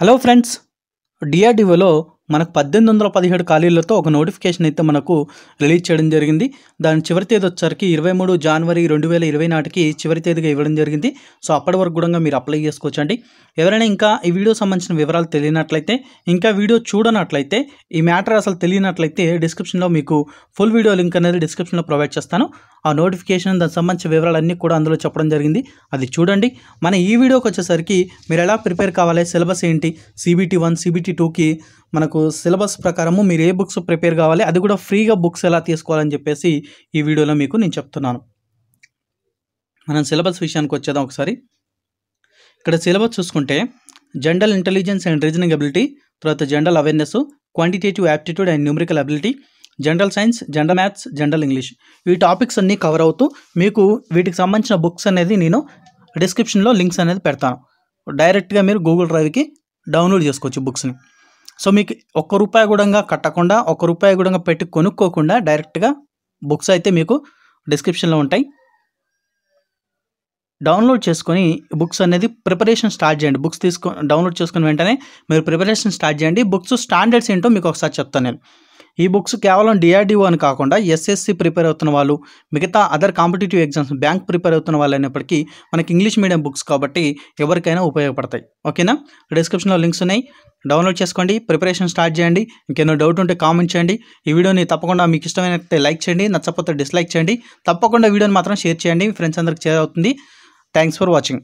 Hello friends డిఆర్డిఓలో మనకు పద్దెనిమిది వందల పదిహేడు ఖాళీలతో ఒక నోటిఫికేషన్ అయితే మనకు రిలీజ్ చేయడం జరిగింది. దాని చివరి తేదీ వచ్చరికి ఇరవై మూడు జనవరి రెండు వేల ఇరవై నాటికి చివరి తేదీగా ఇవ్వడం జరిగింది. సో అప్పటి వరకు కూడా మీరు అప్లై చేసుకోవచ్చండి. ఎవరైనా ఇంకా ఈ వీడియో సంబంధించిన వివరాలు తెలియనట్లయితే ఇంకా వీడియో చూడనట్లయితే ఈ మ్యాటర్ అసలు తెలియనట్లయితే డిస్క్రిప్షన్లో మీకు ఫుల్ వీడియో లింక్ అనేది డిస్క్రిప్షన్లో ప్రొవైడ్ చేస్తాను. ఆ నోటిఫికేషన్ దానికి సంబంధించిన వివరాలన్నీ కూడా అందులో చెప్పడం జరిగింది. అది చూడండి. మన ఈ వీడియోకి వచ్చేసరికి మీరు ఎలా ప్రిపేర్ కావాలి సిలబస్ ఏంటి? సిబిటీ వన్ సిబిటీ టూకి మనకు సిలబస్ ప్రకారము మీరు ఏ బుక్స్ ప్రిపేర్ కావాలి అది కూడా ఫ్రీగా బుక్స్ ఎలా తీసుకోవాలని చెప్పేసి ఈ వీడియోలో మీకు నేను చెప్తున్నాను. మనం సిలబస్ విషయానికి వచ్చేదాం ఒకసారి. ఇక్కడ సిలబస్ చూసుకుంటే general intelligence and reasoning ability తర్వాత general awareness quantitative aptitude and numerical ability general science general maths general English. ఈ టాపిక్స్ అన్నీ కవర్ అవుతూ మీకు వీటికి సంబంధించిన బుక్స్ అనేది నేను డిస్క్రిప్షన్లో లింక్స్ అనేది పెడతాను. డైరెక్ట్గా మీరు గూగుల్ డ్రైవ్కి డౌన్లోడ్ చేసుకోవచ్చు బుక్స్ని. సో మీకు ఒక్క రూపాయి కూడా కట్టకుండా ఒక్క రూపాయి కూడా పెట్టి కొనుక్కోకుండా డైరెక్ట్గా బుక్స్ అయితే మీకు డిస్క్రిప్షన్లో ఉంటాయి. డౌన్లోడ్ చేసుకొని బుక్స్ అనేది ప్రిపరేషన్ స్టార్ట్ చేయండి. బుక్స్ తీసుకో డౌన్లోడ్ చేసుకుని వెంటనే మీరు ప్రిపరేషన్ స్టార్ట్ చేయండి. బుక్స్ స్టాండర్డ్స్ ఏంటో మీకు ఒకసారి చెప్తాను నేను. ఈ బుక్స్ కేవలం డిఆర్డిఓ అని కాకుండా ఎస్ఎస్సి ప్రిపేర్ అవుతున్న వాళ్ళు మిగతా other competitive exams bank prepare అవుతున్న వాళ్ళు అయినప్పటికీ మనకి ఇంగ్లీష్ మీడియం బుక్స్ కాబట్టి ఎవరికైనా ఉపయోగపడతాయి. ఓకేనా? డిస్క్రిప్షన్లో లింక్స్ ఉన్నాయి. డౌన్లోడ్ చేసుకోండి ప్రిపరేషన్ స్టార్ట్ చేయండి ఇంకేమైనా డౌట్ ఉంటే కామెంట్ చేయండి. ఈ వీడియోని తప్పకుండా మీకు ఇష్టమైనట్టే లైక్ చేయండి నచ్చకపోతే డిస్లైక్ చేయండి. తప్పకుండా వీడియోని మాత్రం షేర్ చేయండి. మీ ఫ్రెండ్స్ అందరికి షేర్ అవుతుంది. Thanks for watching.